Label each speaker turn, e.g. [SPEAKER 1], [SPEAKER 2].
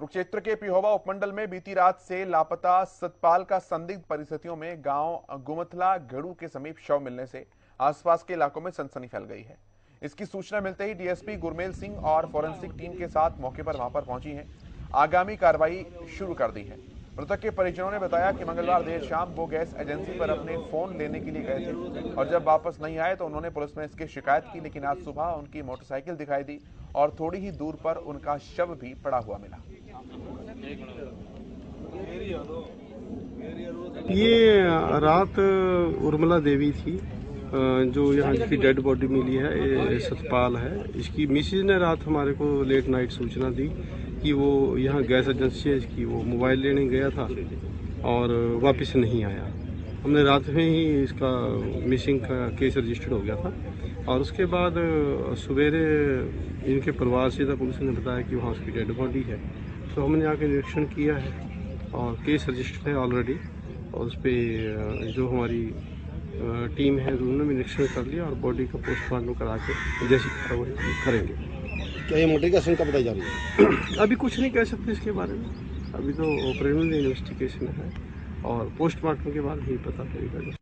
[SPEAKER 1] कुरुक्षेत्र के पिहोवा उपमंडल में बीती रात से लापता सतपाल का संदिग्ध परिस्थितियों में गाँव गुमथला गढ़ू के समीप शव मिलने से आसपास के इलाकों में सनसनी फैल गई है। इसकी सूचना मिलते ही डीएसपी गुरमेल सिंह और फॉरेंसिक टीम के साथ मौके पर वहाँ पर पहुँची है। आगामी कार्रवाई शुरू कर दी है। मृतक के परिजनों ने बताया कि मंगलवार देर शाम वो गैस एजेंसी पर अपने फ़ोन लेने के लिए गए थे और जब वापस नहीं आए तो उन्होंने पुलिस में इसकी शिकायत की, लेकिन आज सुबह उनकी मोटरसाइकिल दिखाई दी और थोड़ी ही दूर पर उनका शव भी पड़ा हुआ मिला।
[SPEAKER 2] ये रात उर्मिला देवी थी जो यहाँ इसकी डेड बॉडी मिली है, ये सतपाल है। इसकी मिसिज ने रात हमारे को लेट नाइट सूचना दी कि वो यहाँ गैस एजेंसी है, इसकी वो मोबाइल लेने गया था और वापस नहीं आया। हमने रात में ही इसका मिसिंग का केस रजिस्टर्ड हो गया था और उसके बाद सवेरे इनके परिवार से पुलिस ने बताया कि वहाँ उसकी डेड बॉडी है। तो हमने आके निरीक्षण किया है और केस रजिस्टर्ड है ऑलरेडी और उस पर जो हमारी टीम है उन्होंने भी निरीक्षण कर लिया और बॉडी का पोस्टमार्टम करा के जैसी कार्रवाई करेंगे।
[SPEAKER 3] क्या ये मोटी का बताई जा रही है?
[SPEAKER 2] अभी कुछ नहीं कह सकते इसके बारे में। अभी तो प्रिलिमिनरी इन्वेस्टिगेशन है और पोस्टमार्टम के बाद ही पता चलेगा।